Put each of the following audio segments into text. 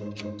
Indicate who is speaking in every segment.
Speaker 1: Müzik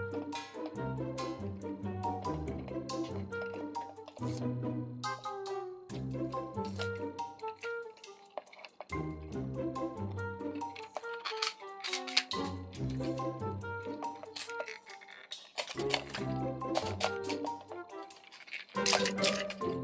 Speaker 1: うん。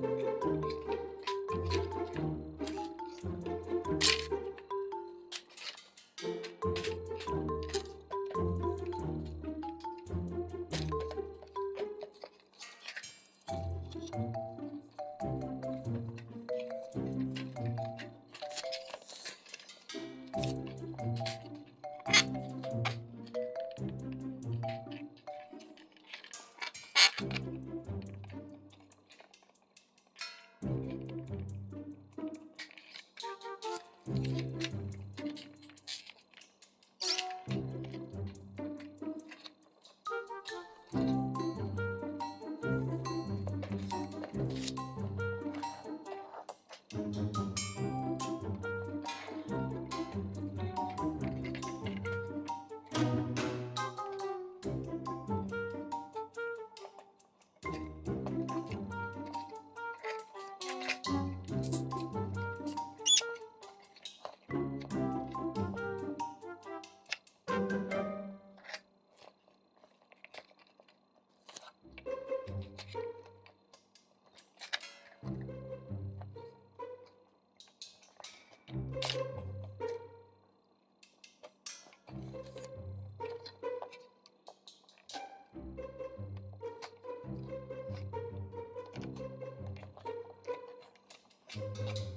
Speaker 1: Thank you.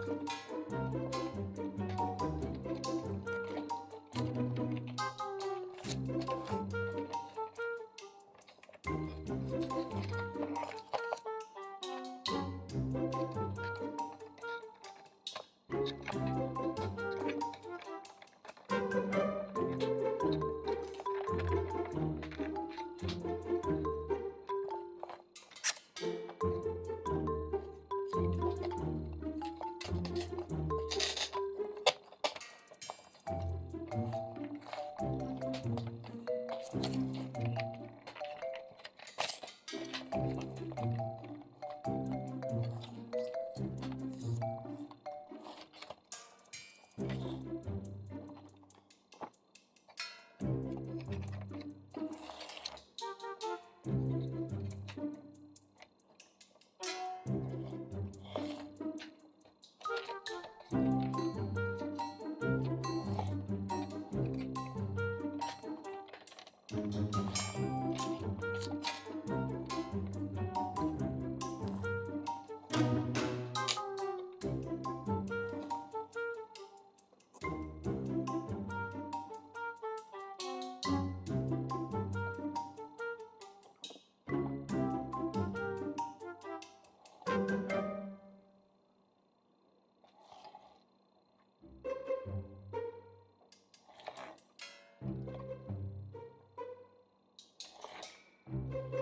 Speaker 2: thank you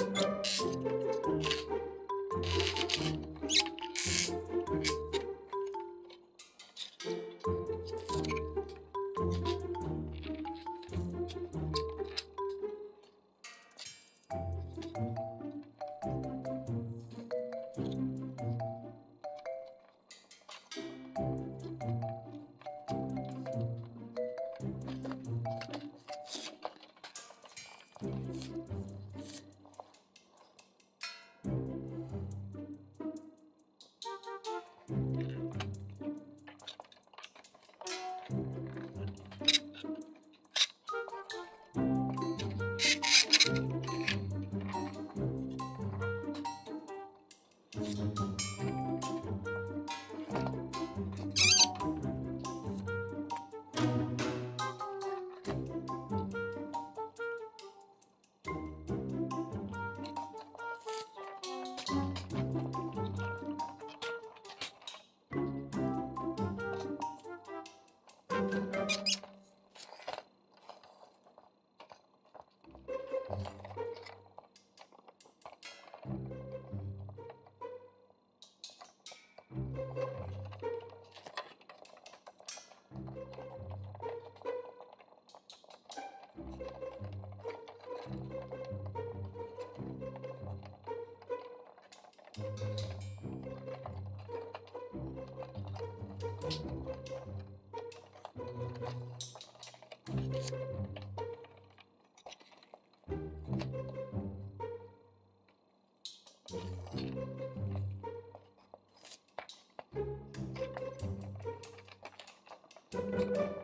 Speaker 2: Thank you.
Speaker 1: Thank you.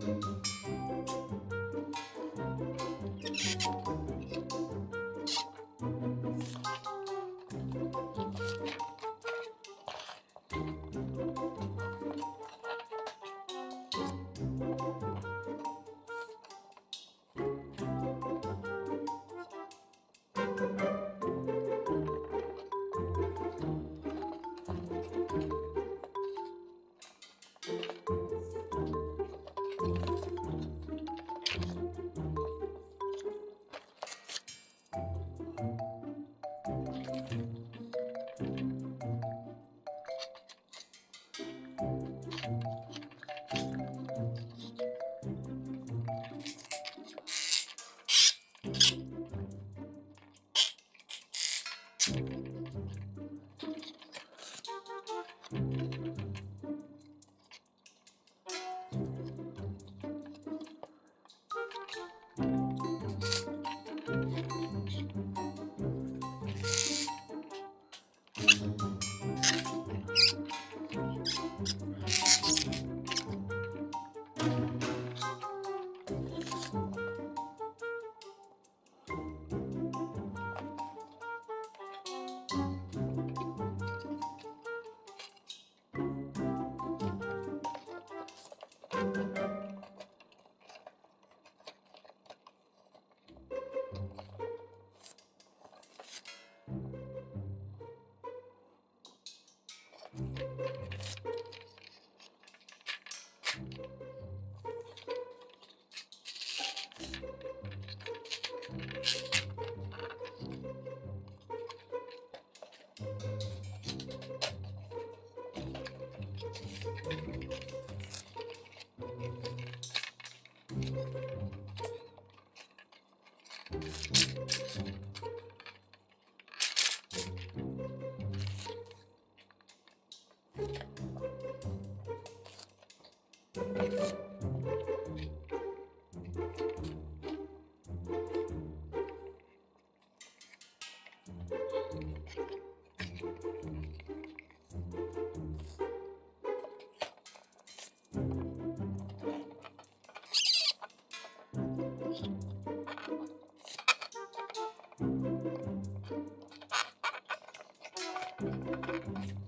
Speaker 1: Thank you.
Speaker 2: Bye. Thank you.
Speaker 1: Thank you.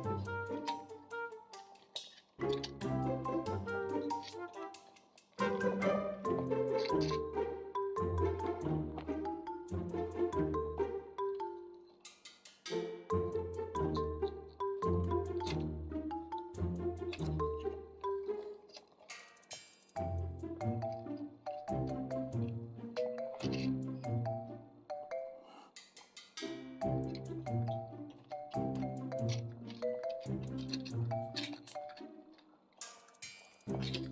Speaker 2: 네. Thank you.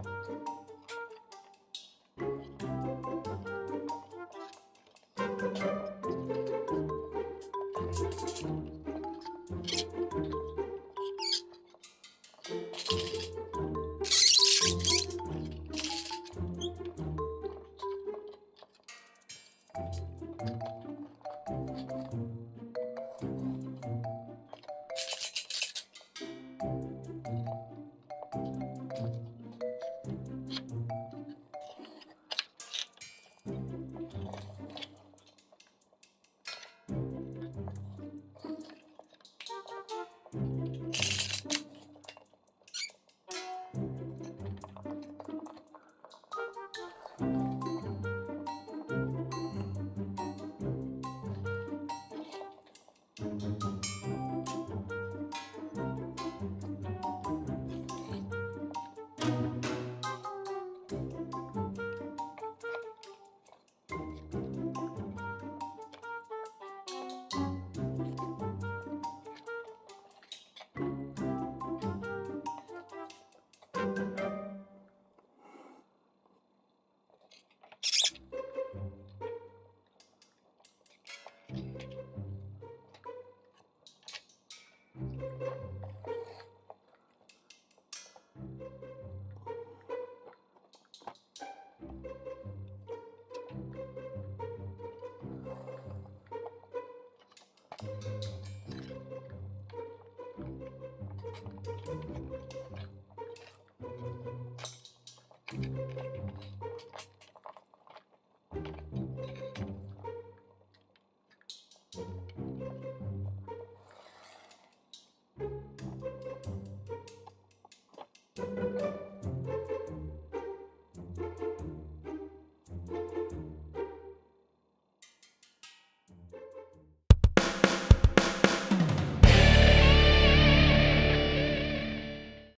Speaker 2: Música